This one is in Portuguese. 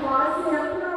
Nós iremos é